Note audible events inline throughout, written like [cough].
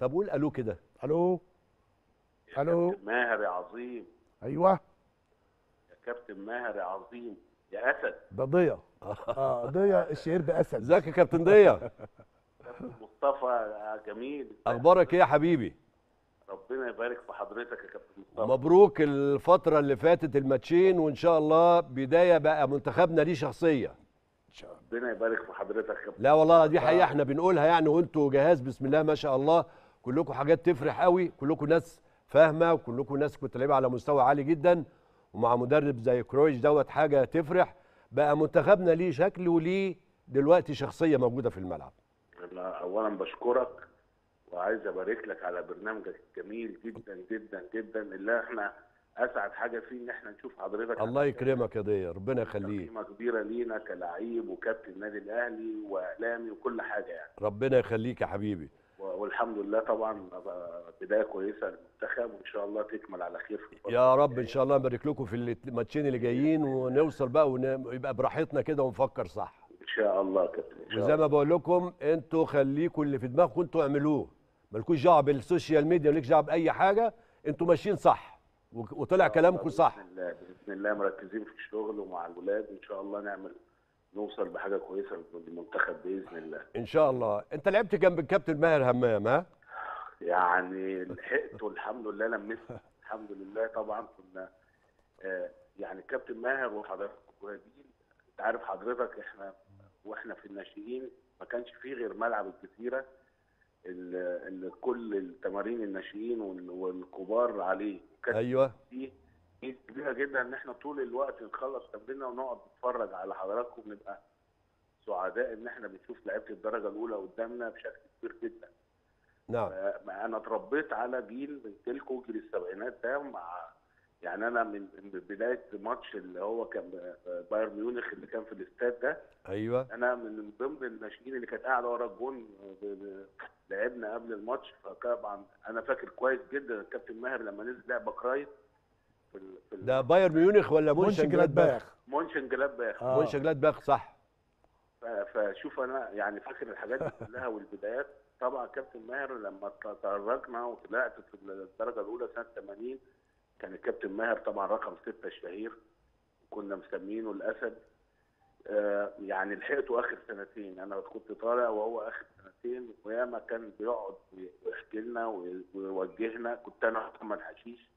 طب قول ألو كده. ألو؟ ألو؟ كابتن ماهر يا عظيم. أيوه. يا كابتن ماهر يا عظيم. يا أسد. ده ضيا. آه ضيا الشهير بأسد. إزيك يا كابتن ضيا؟ كابتن مصطفى جميل. أخبارك إيه يا حبيبي؟ ربنا يبارك في حضرتك يا كابتن مصطفى. مبروك الفترة اللي فاتت الماتشين وإن شاء الله بداية بقى منتخبنا ليه شخصية. إن شاء الله. ربنا يبارك في حضرتك يا كابتن لا والله دي حقيقة إحنا بنقولها يعني وأنتوا جهاز بسم الله ما شاء الله. كلكم حاجات تفرح قوي كلكم ناس فاهمة وكلكم ناس كنت لعيبة على مستوى عالي جدا ومع مدرب زي كرويش دوت حاجة تفرح. بقى منتخبنا ليه شكل وليه دلوقتي شخصية موجودة في الملعب. أنا اولا بشكرك وعايز أبارك لك على برنامجك الجميل جدا جدا جدا اللي إحنا أسعد حاجة فيه إن إحنا نشوف حضرتك. الله يكرمك يا ضيا ربنا يخليك. قيمه كبيرة لينا كلاعب وكابتن النادي الأهلي وإعلامي وكل حاجة يعني. ربنا يخليك يا حبيبي. والحمد لله طبعا بداية كويسة للمنتخب وإن شاء الله تكمل على خير في يا رب إن. شاء الله نبارك لكم في الماتشين اللي جايين ونوصل بقى ويبقى براحتنا كده ونفكر صح. إن شاء الله كابتن وزي ما بقول لكم أنتوا خليكم اللي في دماغكم أنتوا اعملوه. مالكوش دعوة بال social media مالكش دعوة بأي حاجة أنتوا ماشيين صح. وطلع كلامكم صح. باذن الله بإذن الله مركزين في الشغل ومع الولاد إن شاء الله نعمل نوصل بحاجة كويسة للمنتخب بإذن الله. إن شاء الله. أنت لعبت جنب الكابتن ماهر همام ها؟ يعني لحقت والحمد لله لمست. الحمد لله طبعا كنا آه، يعني كابتن ماهر وحضرتك وهديل أنت عارف حضرتك إحنا وإحنا في الناشئين ما كانش فيه غير ملعب الجزيرة اللي كل التمارين الناشئين وال- والكبار عليه. أيوه. ميزه كبيرة جدا إن إحنا طول الوقت نخلص تمريننا ونقعد نتفرج على حضراتكم نبقى سعداء إن إحنا بنشوف لعيبة الدرجة الأولى قدامنا بشكل كبير جدا. نعم. آه، أنا اتربيت على جيل من تلكو جيل السبعينات ده مع يعني أنا من بداية ماتش اللي هو كان بايرن ميونخ اللي كان في الاستاد ده. أيوه. أنا من ضمن الناشئين اللي كانت قاعدة ورا الجون لعبنا قبل الماتش فطبعا أنا فاكر كويس جدا الكابتن ماهر لما نزل لعب back right. في ال- في ال- ده بايرن ميونخ ولا مونشن جلادباخ؟ مونشن جلادباخ. آه. مونشن جلادباخ صح فشوف أنا يعني فاكر الحاجات دي كلها والبدايات. طبعا كابتن ماهر لما تدرجنا وطلعت في الدرجة الأولى سنة 80 كان الكابتن ماهر طبعا رقم ستة الشهير كنا مسمينه الأسد. آه، يعني لحقته آخر سنتين. أنا كنت طالع وهو آخر سنتين وياما كان بيقعد ويحكي لنا وي- ويوجهنا. كنت أنا محمد حشيش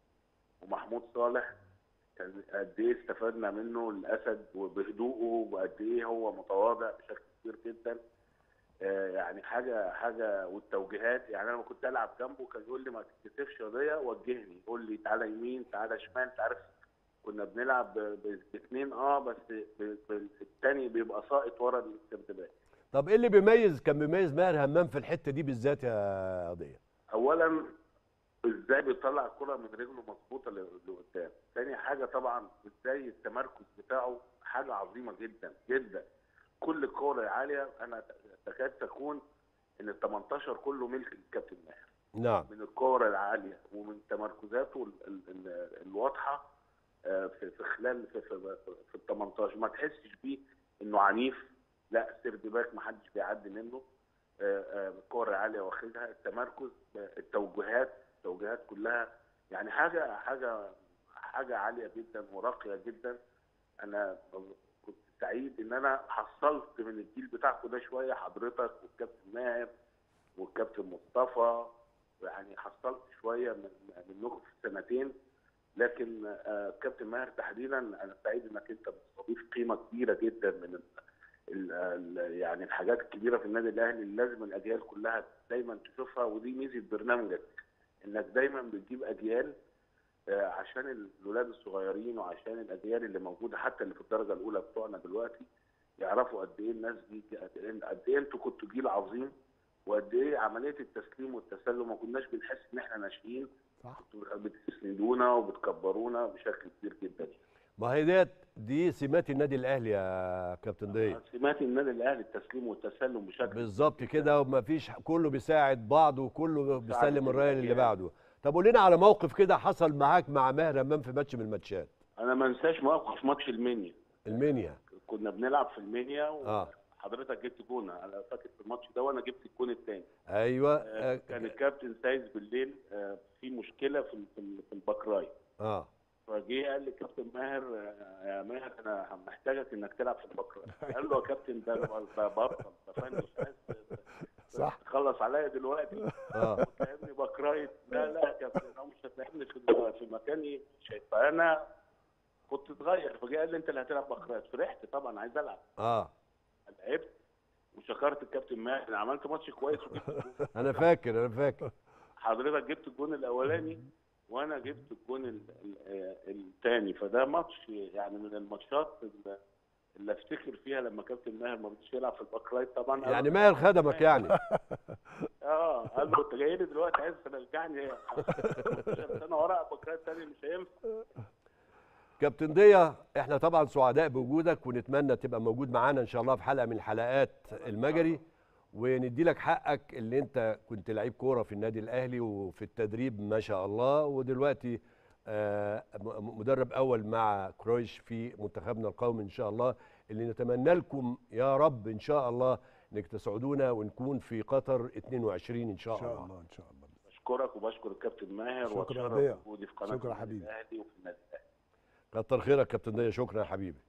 ومحمود صالح كان قد إيه استفدنا منه الاسد وبهدوءه وقد إيه هو متواضع بشكل كبير جدا. آه، يعني حاجة حاجة والتوجيهات يعني أنا لما كنت ألعب جنبه كان يقول لي ما تتكسفش قضيه وجهني يقول لي تعالى يمين تعالى شمال أنت عارف كنا بنلعب باثنين آه بس التاني بيبقى ساقط ورا الارتباك طب إيه اللي بيميز كان بيميز ماهر همام في الحتة دي بالذات يا قضيه اولا إزاي بيطلع الكرة من رجله مظبوطة لقدام. تاني حاجة طبعا إزاي التمركز بتاعه حاجة عظيمة جدا جدا. كل الكوره عاليه أنا تكاد تكون إن ال 18 كله ملك الكابتن ماهر. نعم. من الكوره العالية ومن تمركزاته ال- ال- ال- الواضحة آه، في خلال في في, في ال 18 ما تحسش بيه إنه عنيف. لا سيرد باك ما حدش بيعدي منه. آه، آه، الكوره العالية واخدها. التمركز التوجيهات التوجيهات كلها. يعني حاجة حاجة حاجة عالية جدا وراقية جدا. أنا كنت سعيد إن أنا حصلت من الجيل بتاعكم ده شوية حضرتك والكابتن ماهر والكابتن مصطفى. يعني حصلت شوية من منكم في السنتين لكن آه، كابتن ماهر تحديدا أنا سعيد إنك أنت بتستضيف قيمة كبيرة جدا من ال ال ال يعني الحاجات الكبيرة في النادي الأهلي اللي لازم الأجيال كلها دايما تشوفها. ودي ميزة برنامجك. إنك دايما بتجيب أجيال آه، عشان الولاد الصغيرين وعشان الأجيال اللي موجودة حتى اللي في الدرجة الأولى بتوعنا دلوقتي يعرفوا قد إيه الناس دي قد إيه أنتوا كنتوا جيل عظيم وقد إيه عملية التسليم والتسلم ما كناش بنحس إن إحنا ناشئين. صح. بتسندونا وبتكبرونا بشكل كبير جدا. ما هي ديت دي سمات النادي الأهلي يا كابتن ضياء سمات النادي الأهلي التسليم والتسلم بشكل بالظبط كده وما فيش كله بيساعد بعض وكله بيسلم كل الرايه اللي الأجيال. بعده. طب قول لنا على موقف كده حصل معاك مع ماهر همام في ماتش من الماتشات. أنا ما انساش موقف ماتش المنيا. المنيا. كنا بنلعب في المنيا آه. حضرتك جبت جون. أنا فاكر في الماتش ده وأنا جبت الجون الثاني أيوه. آه، آه, كان الكابتن سايز بالليل آه، في مشكلة في في ال back right آه. فجه قال لي كابتن ماهر آه، يا ماهر أنا محتاجك إنك تلعب في ال back right قال له يا كابتن ده أنا ب- ببطل بفنش ناس صح. خلص عليا دلوقتي. آه. تلعبني back right لا لا يا كابتن أنا مش هتلعبني في في مكاني شايف فانا كنت صغير فجه قال لي أنت اللي هتلعب back right فرحت طبعا عايز ألعب. آه. لعبت وشكرت الكابتن ماهر. عملت ماتش كويس. [laughs] أنا فاكر أنا فاكر. حضرتك جبت الجون الأولاني. وأنا جبت الجون ال- ال- آه، الثاني فده ماتش يعني من الماتشات اللي- افتكر فيها لما كابتن ماهر ما رضيش يلعب في ال back right. طبعا يعني ماهر خدمك يعني. [laughs] آه قال له أنت جاي لي دلوقتي عايز ترجعني. [laughs] 15 سنه ورا ال back right تاني مش هينفع. كابتن ضيا إحنا طبعا سعداء بوجودك ونتمنى تبقى موجود معانا إن شاء الله في حلقة من حلقات المجري. وندي لك حقك اللي انت كنت لعيب كورة في النادي الأهلي وفي التدريب ما شاء الله. ودلوقتي آه، م- مدرب أول مع كيروش في منتخبنا القومي إن شاء الله اللي نتمنى لكم يا رب إن شاء الله إنك تسعدونا ونكون في قطر 22 إن شاء, إن شاء الله. الله إن شاء الله. بشكرك وبشكر الكابتن ماهر شكرا واتشرف. بوجودي في قناة شكرا حبيبي. الأهلي وفي النادي الأهلي. كتر خيرك كابتن ضيا شكرا يا حبيبي.